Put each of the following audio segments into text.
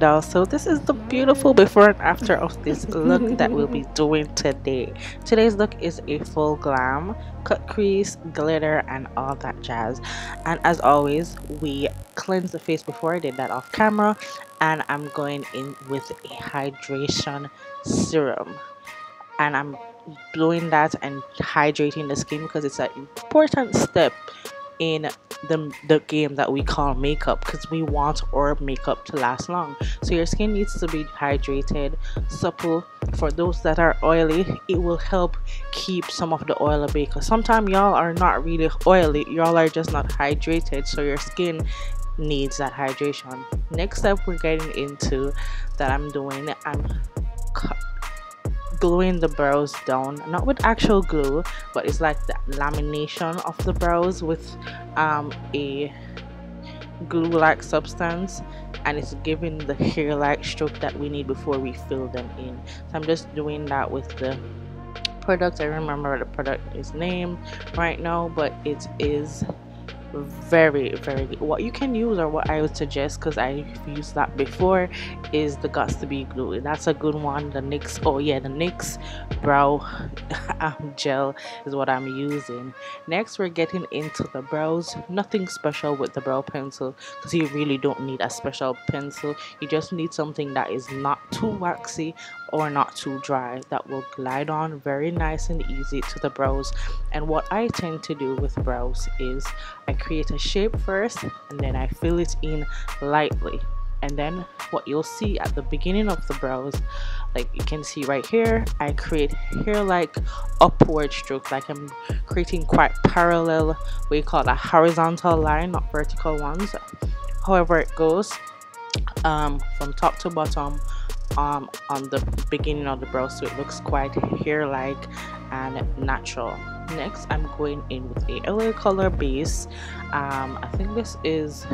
so this is the beautiful before and after of this look that we'll be doing today. Today's look is a full glam cut crease glitter and all that jazz. And as always we cleanse the face before I did that off camera and I'm going in with a hydration serum. And I'm blowing that and hydrating the skin because it's an important step in the, the game that we call makeup because we want our makeup to last long. So your skin needs to be hydrated supple. For those that are oily it will help keep some of the oil away because sometimes y'all are not really oily y'all are just not hydrated. So your skin needs that hydration. Next step we're getting into that i'm doing i'm gluing the brows down not with actual glue but it's like the lamination of the brows with um, a glue like substance and it's giving the hair like stroke that we need before we fill them in. So I'm just doing that with the product. I remember the product is named right now but it is very very what you can use or what i would suggest because i've used that before is the Got2b glue. That's a good one. The nyx oh yeah the nyx brow um, gel is what i'm using. Next we're getting into the brows. Nothing special with the brow pencil because you really don't need a special pencil. You just need something that is not too waxy or not too dry that will glide on very nice and easy to the brows. And what i tend to do with brows is i create a shape first and then I fill it in lightly. And then what you'll see at the beginning of the brows like you can see right here I create hair like upward strokes like I'm creating quite parallel we call a horizontal line not vertical ones. However it goes um, from top to bottom um, on the beginning of the brow so it looks quite hair like and natural. Next i'm going in with a la color base. Um, i think this is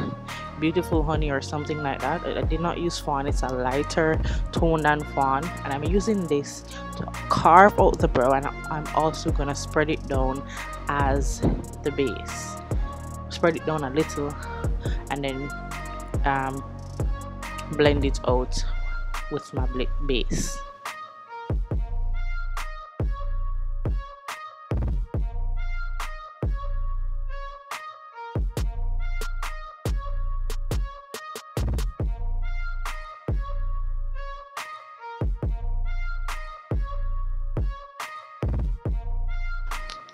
beautiful honey or something like that. I did not use fawn. It's a lighter tone than fawn. And i'm using this to carve out the brow. And i'm also gonna spread it down as the base. Spread it down a little and then um, blend it out with my black base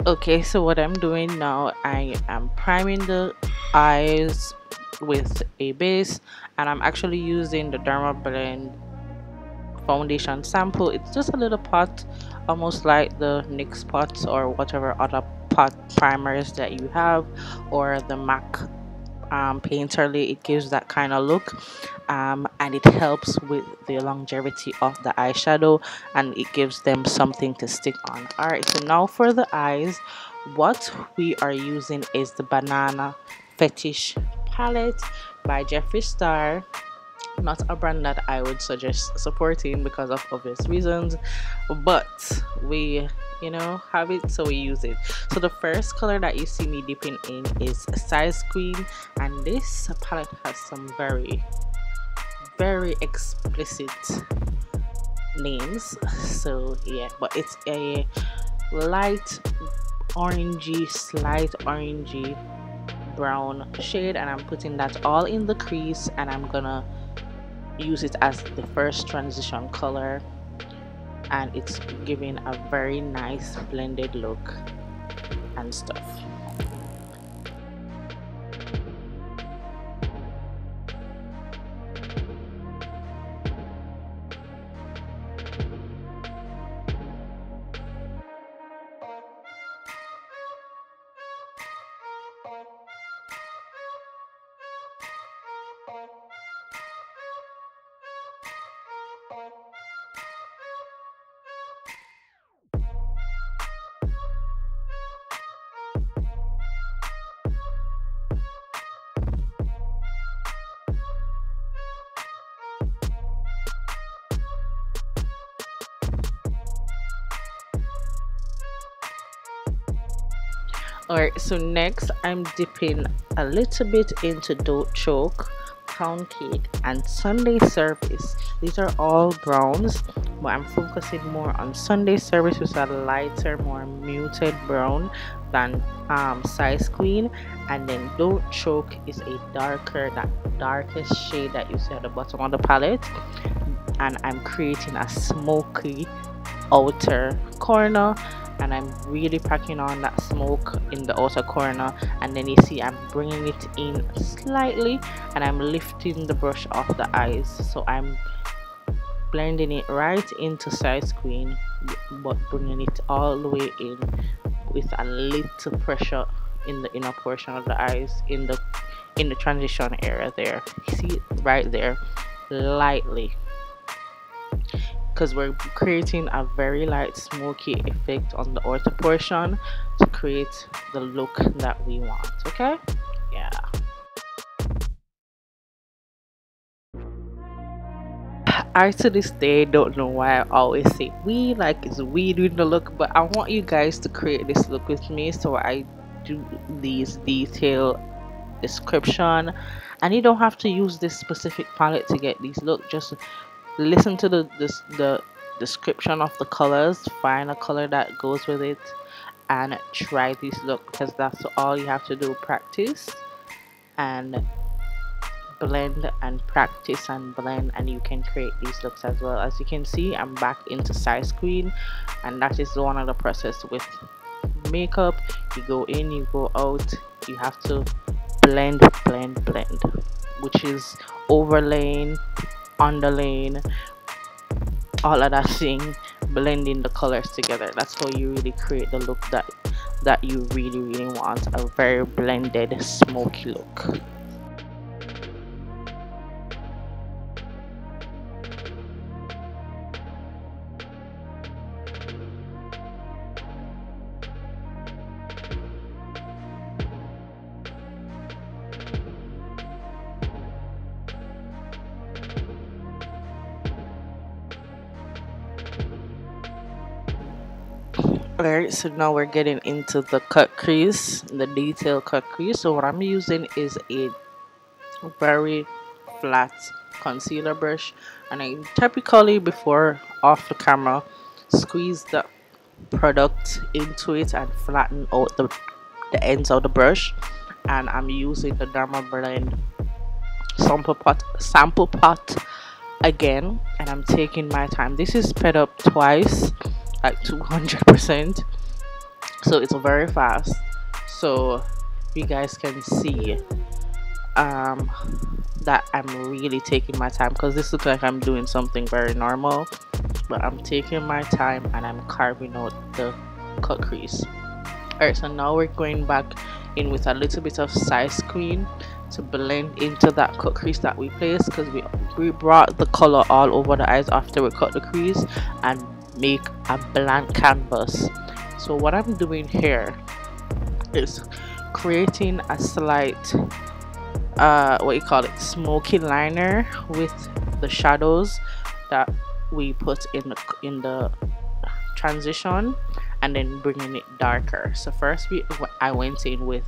okay so what i'm doing now i am priming the eyes with a base and i'm actually using the Dermablend foundation sample it's just a little pot almost like the NYX pots or whatever other pot primers that you have or the MAC um, painterly it gives that kind of look um, and it helps with the longevity of the eyeshadow and it gives them something to stick on. All right so now for the eyes what we are using is the banana fetish palette by Jeffree Star not a brand that I would suggest supporting because of obvious reasons but we you know have it so we use it. So the first color that you see me dipping in is size queen and this palette has some very very explicit names. So yeah but it's a light orangey slight orangey brown shade and I'm putting that all in the crease and I'm gonna use it as the first transition color and it's giving a very nice blended look and stuff alright so next i'm dipping a little bit into don't choke pound cake and sunday service. These are all browns but i'm focusing more on sunday service which is a lighter more muted brown than um, size queen. And then don't choke is a darker that darkest shade that you see at the bottom of the palette. And i'm creating a smoky outer corner and I'm really packing on that smoke in the outer corner and then you see I'm bringing it in slightly and I'm lifting the brush off the eyes. So I'm blending it right into size queen but bringing it all the way in with a little pressure in the inner portion of the eyes in the in the transition area there. See right there lightly because we're creating a very light smoky effect on the outer portion to create the look that we want okay? Yeah. I to this day don't know why I always say we like it's we doing the look but I want you guys to create this look with me so I do these detail description. And you don't have to use this specific palette to get these look just listen to the this, the description of the colors find a color that goes with it and try this look because that's all you have to do practice. And blend and practice and blend and you can create these looks as well. As you can see i'm back into size queen and that is one of the process with makeup. You go in you go out you have to blend blend blend which is overlaying underlaying all of that thing blending the colors together. That's how you really create the look that that you really really want. A very blended smoky look So now we're getting into the cut crease, the detail cut crease. So what I'm using is a very flat concealer brush and I typically before off the camera squeeze the product into it and flatten out the, the ends of the brush and I'm using the Derma Blend sample pot sample pot again and I'm taking my time. This is sped up twice like 200% so it's very fast. So you guys can see um that I'm really taking my time because this looks like I'm doing something very normal. But I'm taking my time and I'm carving out the cut crease. Alright so now we're going back in with a little bit of size queen to blend into that cut crease that we placed because we we brought the color all over the eyes after we cut the crease. And make a blank canvas. So what I'm doing here is creating a slight uh, what you call it smoky liner with the shadows that we put in the in the transition and then bringing it darker. So first we I went in with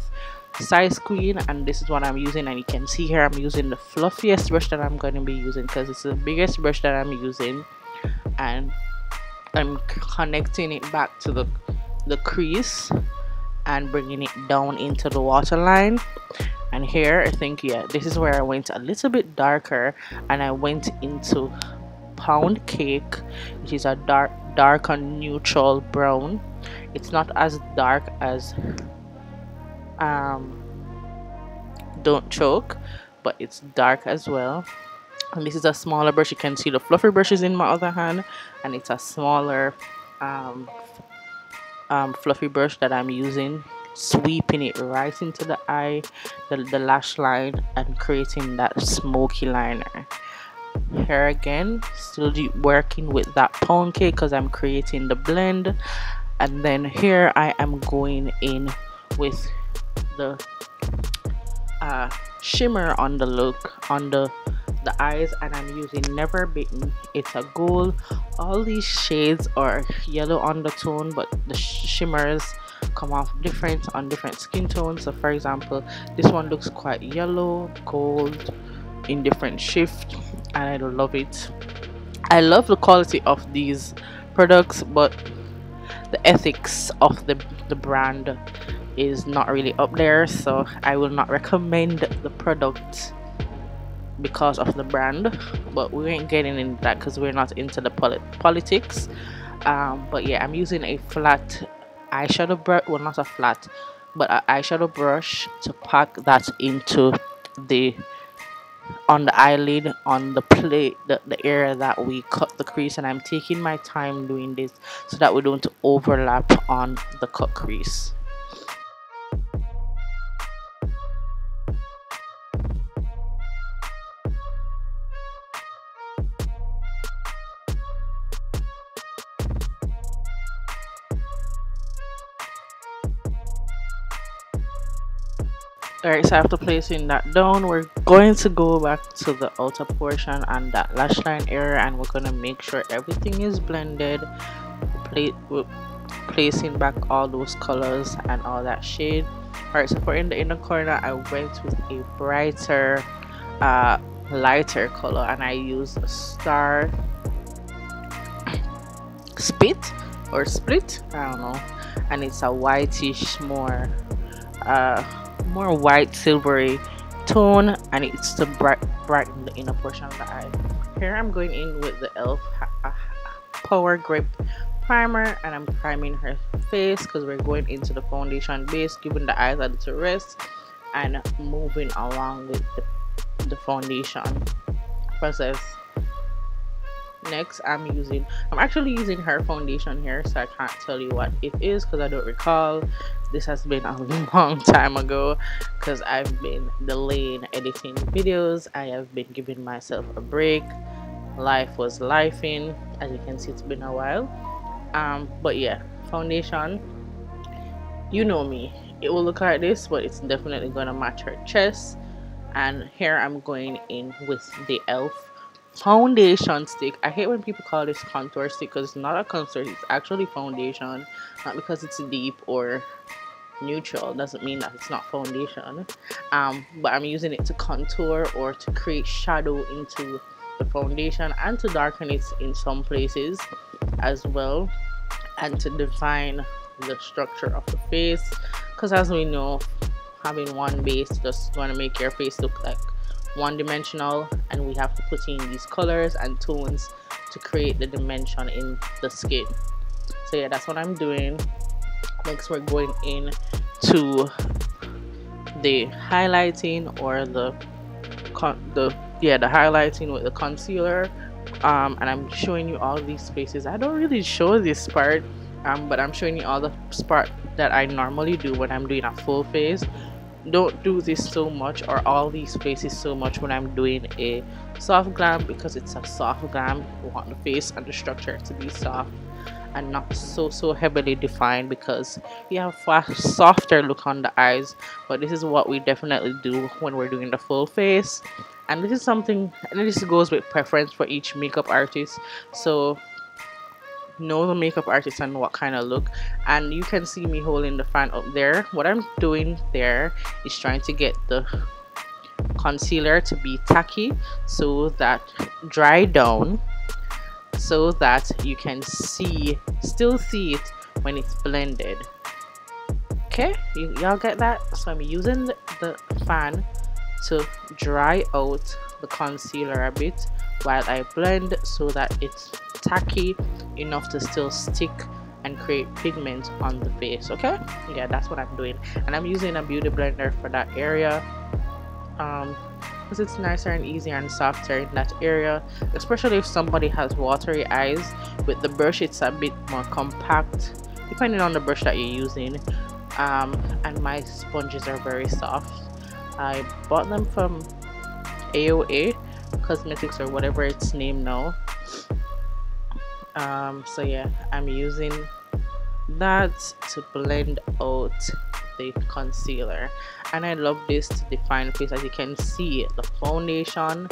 size queen and this is what I'm using and you can see here I'm using the fluffiest brush that I'm going to be using because it's the biggest brush that I'm using. And I'm connecting it back to the the crease and bringing it down into the waterline. And here I think yeah this is where I went a little bit darker and I went into pound cake which is a dark dark and neutral brown. It's not as dark as um don't choke but it's dark as well and this is a smaller brush. You can see the fluffy brushes in my other hand. And it's a smaller um, um, fluffy brush that I'm using sweeping it right into the eye the, the lash line and creating that smoky liner. Here again still working with that pound cake because I'm creating the blend. And then here I am going in with the uh, shimmer on the look on the the eyes and I'm using Never Bitten. It's a gold. All these shades are yellow undertone but the shimmers come off different on different skin tones. So for example, this one looks quite yellow, gold, in different shift and I love it I love the quality of these products but the ethics of the, the brand is not really up there so I will not recommend the product because of the brand but we ain't getting into that because we're not into the polit politics. Um, but yeah I'm using a flat eyeshadow brush well not a flat but an eyeshadow brush to pack that into the on the eyelid on the plate the, the area that we cut the crease and I'm taking my time doing this so that we don't overlap on the cut crease Alright, so after placing that down, we're going to go back to the outer portion and that lash line area and we're going to make sure everything is blended. Play, placing back all those colors and all that shade. Alright, so for in the inner corner, I went with a brighter, uh, lighter color and I used a star spit or split, I don't know. And it's a whitish, more uh more white silvery tone and it's to bright brighten the inner portion of the eye. Here i'm going in with the elf uh, power grip primer and i'm priming her face because we're going into the foundation base giving the eyes a little rest and moving along with the, the foundation process next i'm using i'm actually using her foundation here so i can't tell you what it is because i don't recall. This has been a long time ago because i've been delaying editing videos. I have been giving myself a break. Life was lifing as you can see it's been a while. Um but yeah foundation you know me. It will look like this but it's definitely gonna match her chest. And here i'm going in with the elf foundation stick. I hate when people call this contour stick because it's not a contour it's actually foundation. Not because it's deep or neutral doesn't mean that it's not foundation. Um, but i'm using it to contour or to create shadow into the foundation and to darken it in some places as well. And to define the structure of the face. Because as we know having one base just going to make your face look like one dimensional and we have to put in these colors and tones to create the dimension in the skin. So yeah that's what i'm doing. Next we're going in to the highlighting or the the yeah the highlighting with the concealer. Um, and i'm showing you all these spaces. I don't really show this part um, but i'm showing you all the part that i normally do when i'm doing a full face don't do this so much or all these faces so much when I'm doing a soft glam because it's a soft glam. We want the face and the structure to be soft and not so so heavily defined because you have a softer look on the eyes. But this is what we definitely do when we're doing the full face. And this is something and this goes with preference for each makeup artist. So know the makeup artist and what kind of look and you can see me holding the fan up there. What i'm doing there is trying to get the concealer to be tacky so that dry down so that you can see still see it when it's blended. Okay y'all get that? So i'm using the, the fan to dry out the concealer a bit while I blend so that it's tacky enough to still stick and create pigment on the face okay? Yeah that's what I'm doing. And I'm using a beauty blender for that area. Um because it's nicer and easier and softer in that area especially if somebody has watery eyes. With the brush it's a bit more compact depending on the brush that you're using. Um, and my sponges are very soft. I bought them from AOA cosmetics or whatever it's named now. Um, so yeah I'm using that to blend out the concealer. And I love this to define face. As you can see the foundation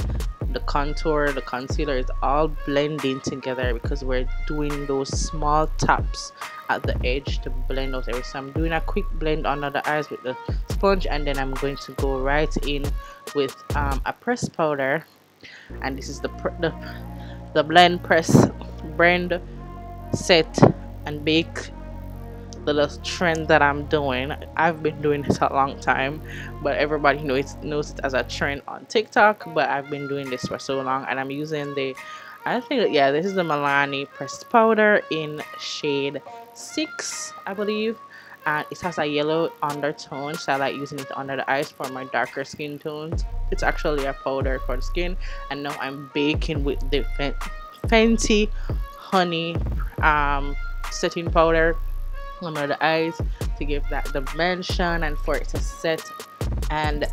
the contour the concealer is all blending together because we're doing those small taps at the edge to blend those areas so i'm doing a quick blend under the eyes with the sponge and then i'm going to go right in with um, a press powder and this is the the, the blend press blend set and bake the little trend that I'm doing. I've been doing this a long time, but everybody knows knows it as a trend on TikTok. But I've been doing this for so long, and I'm using the, I think yeah, this is the Milani pressed powder in shade six, I believe. And it has a yellow undertone, so I like using it under the eyes for my darker skin tones. It's actually a powder for the skin, and now I'm baking with the Fenty Honey um, setting powder under the eyes to give that dimension and for it to set and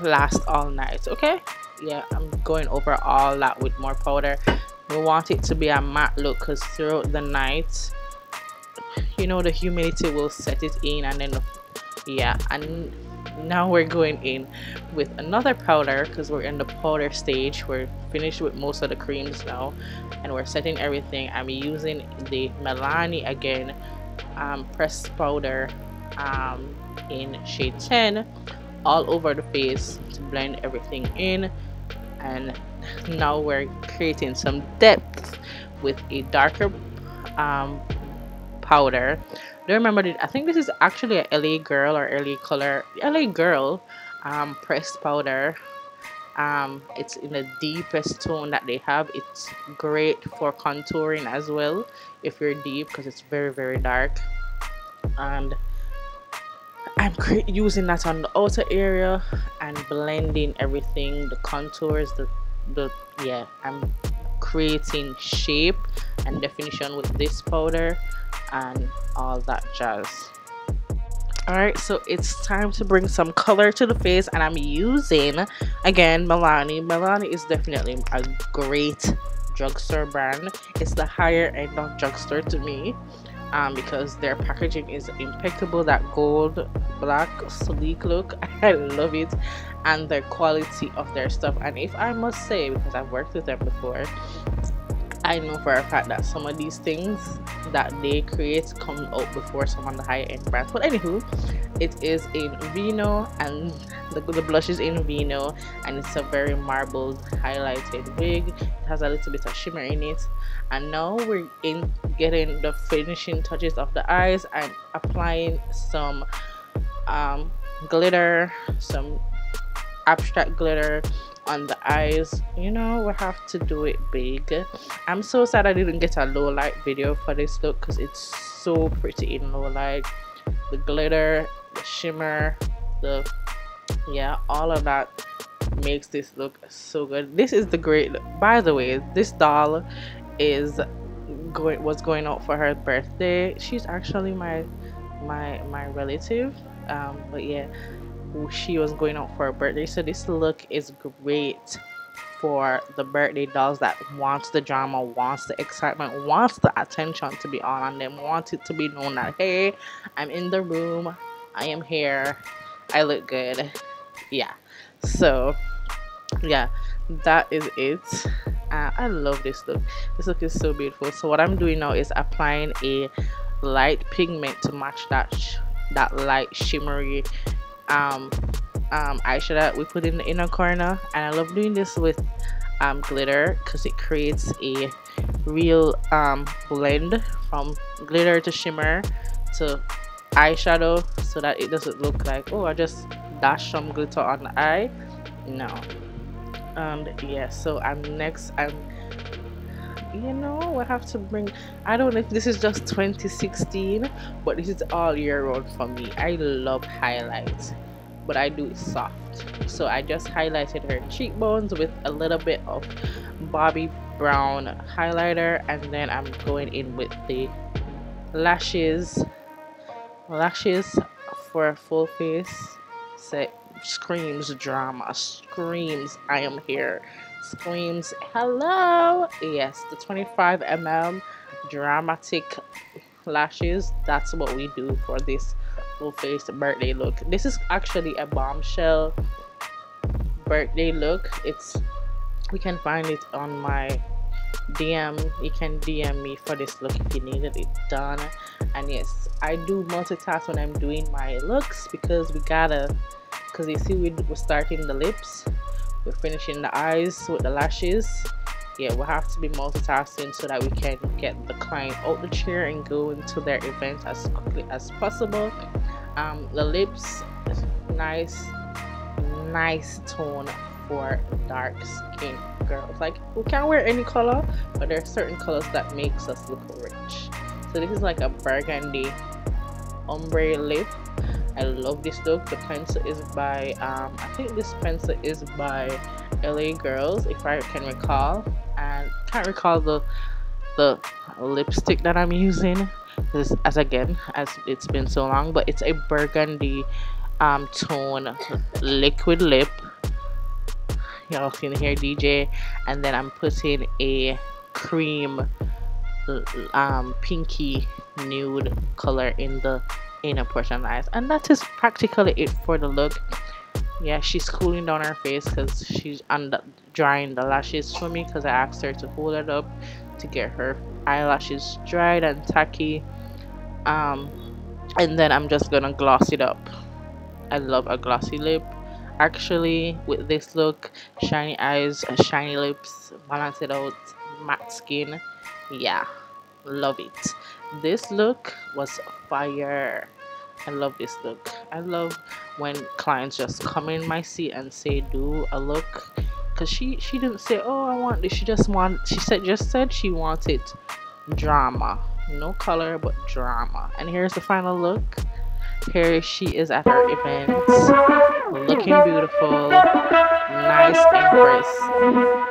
last all night okay yeah i'm going over all that with more powder we want it to be a matte look because throughout the night you know the humidity will set it in and then yeah and now we're going in with another powder because we're in the powder stage. We're finished with most of the creams now and we're setting everything. I'm using the Milani again um, pressed powder um, in shade 10 all over the face to blend everything in. And now we're creating some depth with a darker um, powder. Do you remember that I think this is actually a LA girl or LA color LA girl um, pressed powder. Um, it's in the deepest tone that they have. It's great for contouring as well if you're deep because it's very very dark. And I'm using that on the outer area and blending everything the contours the the yeah I'm creating shape and definition with this powder and all that jazz Alright, so it's time to bring some color to the face and I'm using, again, Milani. Milani is definitely a great drugstore brand. It's the higher end of drugstore to me um, because their packaging is impeccable. That gold, black, sleek look, I love it. And the quality of their stuff. And if I must say, because I've worked with them before, I know for a fact that some of these things that they create come out before some of the higher end brands. But anywho, it is in Vino and the, the blush is in Vino and it's a very marbled highlighted wig. It has a little bit of shimmer in it. And now we're in getting the finishing touches of the eyes and applying some um, glitter, some abstract glitter on the eyes you know we have to do it big i'm so sad i didn't get a low light video for this look because it's so pretty in low light the glitter the shimmer. The yeah all of that makes this look so good. This is the great by the way this doll is going was going out for her birthday. She's actually my my my relative. Um but yeah she was going out for her birthday. So this look is great for the birthday dolls that wants the drama wants the excitement wants the attention to be on them wants it to be known that hey i'm in the room i am here. I look good. Yeah. So yeah. That is it. Uh, i love this look. This look is so beautiful. So what i'm doing now is applying a light pigment to match that that light shimmery um, um, eyeshadow we put in the inner corner. And I love doing this with um, glitter because it creates a real um, blend from glitter to shimmer to eyeshadow so that it doesn't look like oh I just dash some glitter on the eye. No. And yeah so I'm next. I'm you know I have to bring I don't know if this is just 2016 but this is all year round for me. I love highlights but I do it soft. So I just highlighted her cheekbones with a little bit of Bobbi Brown highlighter and then I'm going in with the lashes lashes for a full face screams drama. Screams I am here. Screams hello. Yes the 25 mm dramatic lashes. That's what we do for this full face birthday look. This is actually a bombshell birthday look. It's we can find it on my DM. You can DM me for this look if you needed it done. And yes, I do multitask when I'm doing my looks because we gotta. Because you see, we, we're starting the lips, we're finishing the eyes with the lashes. Yeah, we have to be multitasking so that we can get the client out the chair and go into their event as quickly as possible. Um, the lips, nice, nice tone for dark skin girls. Like we can't wear any color, but there are certain colors that makes us look rich. So this is like a burgundy ombre lip. I love this look. The pencil is by um, I think this pencil is by LA Girls, if I can recall, and can't recall the the lipstick that I'm using. This as again as it's been so long, but it's a burgundy um, tone liquid lip y'all can hear DJ and then I'm putting a cream um, pinky nude color in the inner portion of the eyes and that is practically it for the look. Yeah she's cooling down her face because she's under drying the lashes for me because I asked her to hold it up to get her eyelashes dried and tacky. Um and then I'm just gonna gloss it up. I love a glossy lip actually with this look shiny eyes shiny lips balance it out matte skin yeah love it. This look was fire. I love this look. I love when clients just come in my seat and say do a look. Because she she didn't say oh I want this. She just want she said just said she wanted drama. No color but drama. And here's the final look here she is at her event, looking beautiful, nice and crisp.